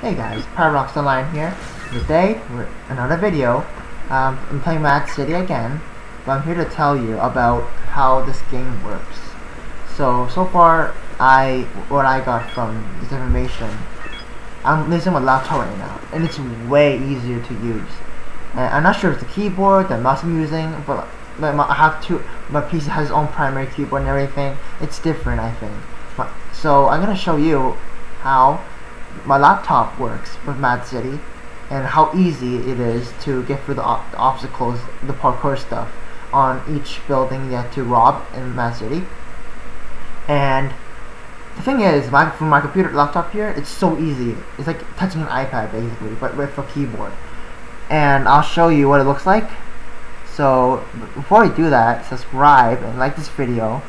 Hey guys, Priderockstar Lion here. Today, we're another video. Um, I'm playing Mad City again, but I'm here to tell you about how this game works. So, so far, I what I got from this information, I'm using my laptop right now, and it's way easier to use. And I'm not sure if it's the keyboard, the mouse I'm using, but, but my, I have to. My PC has its own primary keyboard and everything. It's different, I think. So I'm gonna show you how my laptop works with Mad City and how easy it is to get through the, obstacles, the parkour stuff on each building you have to rob in Mad City. And the thing is, my, from my computer laptop here, it's so easy. It's like touching an iPad basically, but with a keyboard. And I'll show you what it looks like. So before I do that, subscribe and like this video.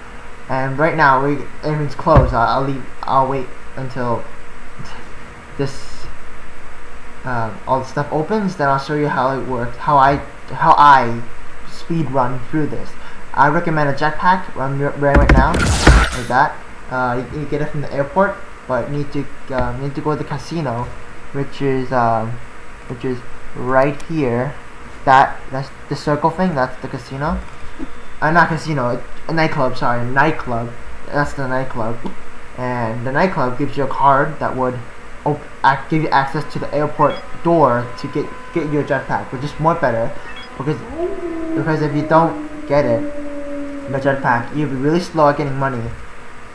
And right now, we everything's closed. I'll, I'll leave. I'll wait until this uh, all the stuff opens, then I'll show you how it works, how I how I speed run through this. I recommend a jetpack. I'm wearing right now, like that. Uh, you, you, get it from the airport, but need to uh, need to go to the casino, which is um, which is right here. That that's the circle thing. That's the casino. Uh, not casino, a nightclub. Sorry, nightclub. That's the nightclub, and the nightclub gives you a card that would give you access to the airport door to get get your jetpack, which is more better because because if you don't get it, the jetpack, you'll be really slow at getting money.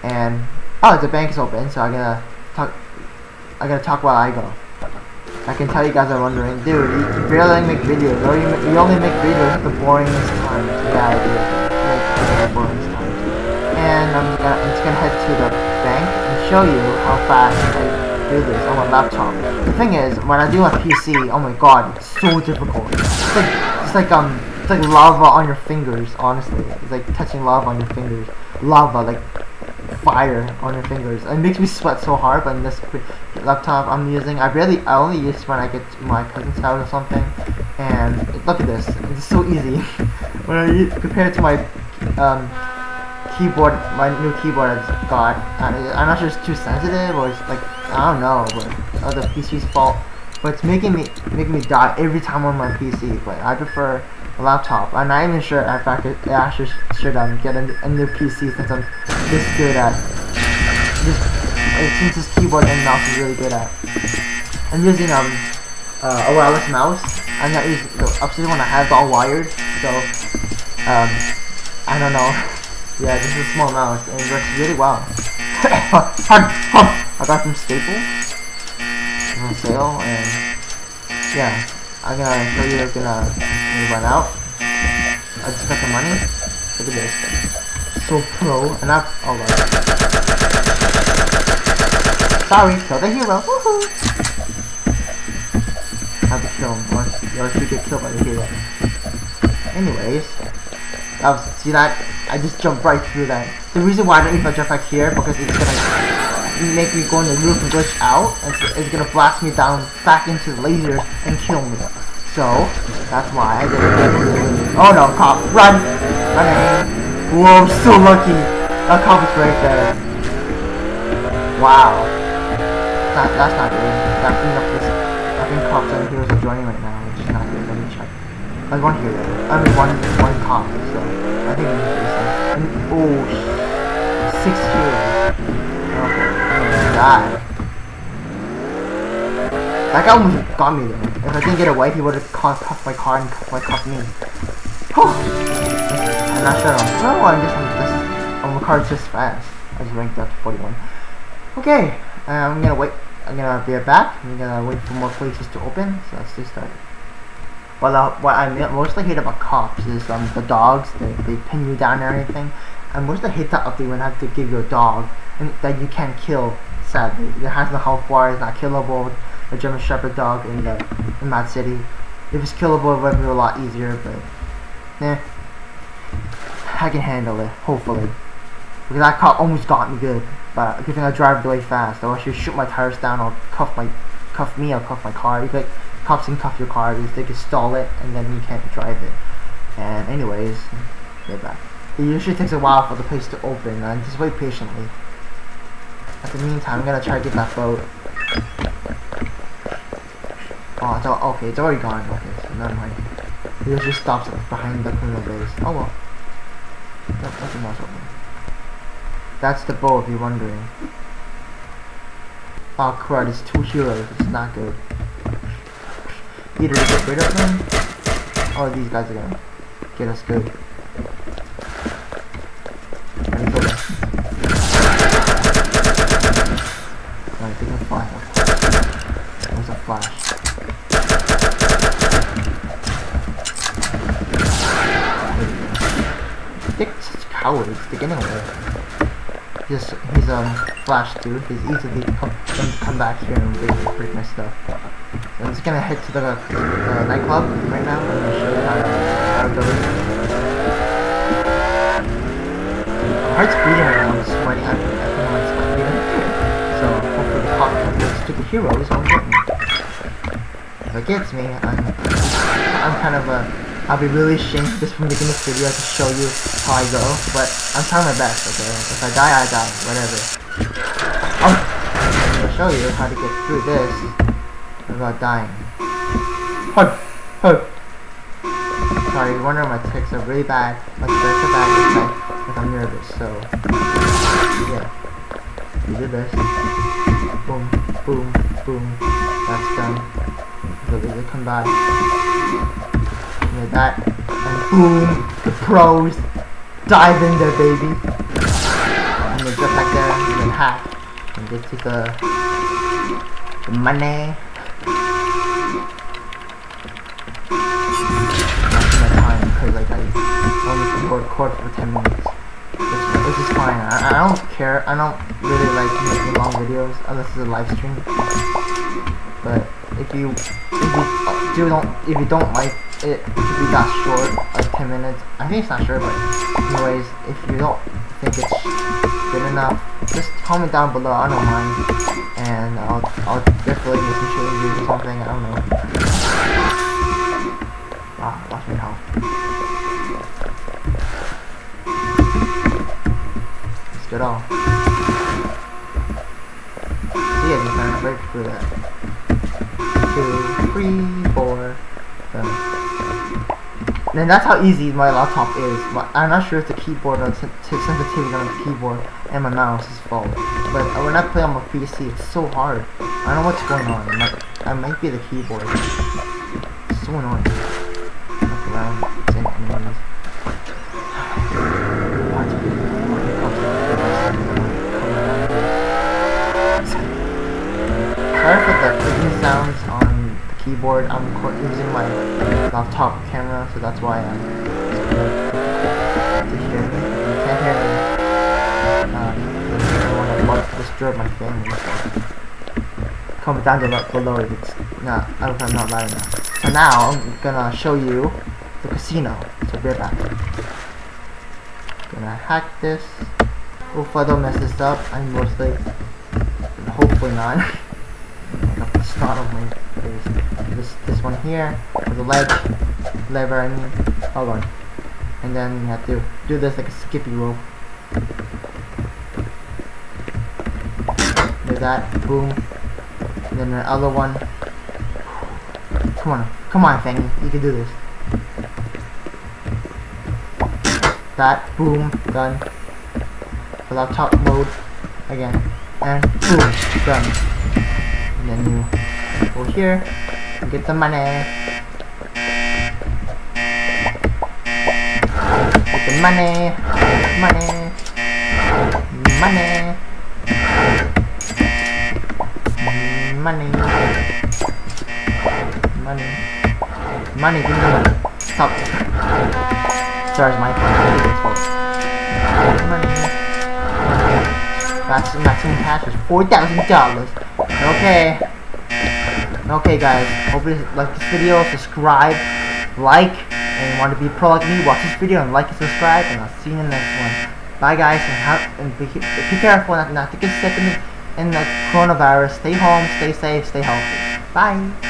And oh, the bank is open, so I'm gonna talk. I'm gonna talk while I go. I can tell you guys are wondering, dude, you, barely make videos, or you, you only make videos at the boringest times. Yeah, I do. Boringest. And I'm, gonna, I'm just gonna head to the bank and show you how fast I do this on my laptop. The thing is, when I do my PC, oh my god, it's so difficult. It's like, it's like um, it's like lava on your fingers. Honestly, it's like touching lava on your fingers. Lava, like fire on your fingers. It makes me sweat so hard. But this laptop I'm using, I barely, I only use when I get to my cousin's house or something. And look at this, it's so easy. when I compare it to my um keyboard, my new keyboard just got. I'm not sure it's too sensitive or it's like I don't know, but the PC's fault. But it's making me making me die every time on my PC. But I prefer a laptop. I'm not even sure if I could actually should um get a, a new PC since I'm this good at this since this keyboard and mouse is really good at. I'm using um uh, a wireless mouse. I'm not using the upstairs one I have all wired, so um I don't know. Yeah, this is a small mouse and it works really well. Um, I got some Staples on sale and yeah, I'm gonna show you gonna, gonna run out. I just got the money. Look at this. So pro and I alright. Sorry, kill the hero. Woohoo! Have to kill him or should get killed by the hero. Anyways, that was see that I just jumped right through that. The reason why I don't use my jetpack here because it's gonna make me go in the roof and glitch out, and it's gonna blast me down back into the lasers and kill me. So that's why I did it. Oh no, cop, run! Running. Whoa, I'm so lucky. That cop is right there. Wow. That, that's not good. That thing up this. I think cops and heroes are joining right now, which is not good. Let me check. Like one. I mean one one cop. So I think we need to and, oh, six heroes. Okay, oh god. That guy almost got me there. If I didn't get away, he would have cuffed my car and cuffed, my cuffed me. I'm not sure. No, I'm just, I'm just, oh, my car's just fast. I just ranked up to 41. Okay, uh, I'm gonna wait. I'm gonna be back. I'm gonna wait for more places to open. So let's just start. Well, uh, what I mostly hate about cops is um, the dogs. They, they pin you down or anything. and everything. I mostly hate that update when I have to give you a dog and that you can't kill. Sadly, it has no health bar. It's not killable. The German Shepherd dog in the in Mad City. If it's killable, it would be a lot easier. But eh, I can handle it. Hopefully, because that cop almost got me good. But good thing I drive really fast. Or I should shoot my tires down or cuff my cuff me or cuff my car. Could cops can cuff your car is they can stall it and then you can't drive it. And anyways, get back. It usually takes a while for the place to open and just wait patiently. At the meantime, I'm gonna try to get that boat. Oh, it's all, okay, it's already gone. Okay, so never mind. It just stops behind the criminal base. Oh well. That, that's a nice open. That's the boat if you're wondering. Oh crud, it's two heroes. It's not good. Either to get rid of them, or these guys are gonna get us good. Alright, they can fly. There's a flash. Such cowards. They're getting away. He's, he's um flash dude. He's easily come, come, come back here and break, break my stuff. I'm just gonna head to the uh, nightclub right now. I'm gonna show you how to, do it. My heart's beating right now. I'm sweating. I'm, I feel my sweat beating. So hopefully the pop the stupid heroes won't get me. If it gets me, I'm I'm kind of a I'll be really ashamed just from making this video to show you how I go, but I'm trying my best, okay? If I die, I die, whatever. Oh! I'll show you how to get through this without dying. Hug! Hug! Sorry, you're wondering my ticks are really bad. My ticks are bad if I'm nervous, so... Yeah. Do this. Boom, boom, boom. That's done. So they come by like that, and boom, the pros dive in there, baby. And they just like there, and hack, and get to the, the money. That's my time, because like I only record for 10 minutes. Which, is fine, I, I don't care, I don't really like making long videos, unless it's a live stream. But if you, if you do don't, if you don't like it to be that short, like 10 minutes. I think it's not short, but anyways, if you don't think it's good enough, just comment down below, I don't mind. And I'll, I'll definitely make some short reviews or something, I don't know. Ah, lost my health. Let's get off. I just kind of break through that. Two, three, four, seven. And that's how easy my laptop is. I'm not sure if the keyboard or the sensitivity on the keyboard and my mouse is fault. But uh, when I play on my PC, it's so hard. I don't know what's going on. I might, might be the keyboard. It's so annoying. Keyboard. I'm using my laptop camera, so that's why I'm to hear me. You can't hear me. Um, I don't want to disturb my family. So. Comment down below if it's not, if I'm not loud enough. So now I'm gonna show you the casino. So be back. Gonna hack this. Hopefully I don't mess this up. I'm mostly, hopefully not. got the snot on my. This this one here with the ledge lever I mean. Hold on. And then you have to do this like a skippy rope. Do that, boom. And then the other one. Come on, come on, Fangy, you can do this. That, boom, done. Fill out top mode again, and boom, done. And then you go here, get the money. Get the money, money, money, money, money, money, give me the money. Stop. It's my phone. Money. Maximum cash is four thousand dollars. Okay. Okay, guys. Hope you like this video. Subscribe, like, and want to be pro like me. Watch this video and like and subscribe. And I'll see you in the next one. Bye, guys. And, have, and be, be careful not, not to get sick in the, in the coronavirus. Stay home. Stay safe. Stay healthy. Bye.